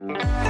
Bye.